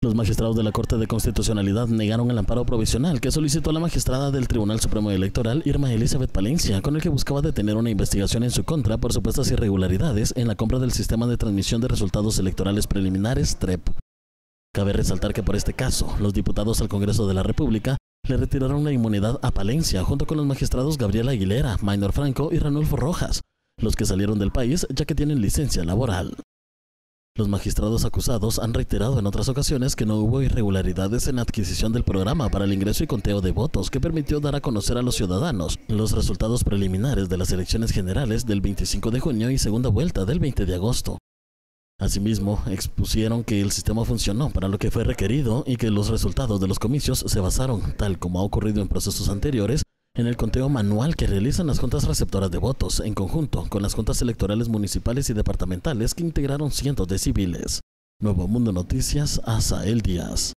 Los magistrados de la Corte de Constitucionalidad negaron el amparo provisional que solicitó la magistrada del Tribunal Supremo Electoral, Irma Elizabeth Palencia, con el que buscaba detener una investigación en su contra por supuestas irregularidades en la compra del sistema de transmisión de resultados electorales preliminares TREP. Cabe resaltar que por este caso, los diputados al Congreso de la República le retiraron la inmunidad a Palencia junto con los magistrados Gabriela Aguilera, Maynor Franco y Ranulfo Rojas, los que salieron del país ya que tienen licencia laboral. Los magistrados acusados han reiterado en otras ocasiones que no hubo irregularidades en la adquisición del programa para el ingreso y conteo de votos que permitió dar a conocer a los ciudadanos los resultados preliminares de las elecciones generales del 25 de junio y segunda vuelta del 20 de agosto. Asimismo, expusieron que el sistema funcionó para lo que fue requerido y que los resultados de los comicios se basaron, tal como ha ocurrido en procesos anteriores, en el conteo manual que realizan las juntas receptoras de votos, en conjunto con las juntas electorales municipales y departamentales que integraron cientos de civiles. Nuevo Mundo Noticias, Asael Díaz.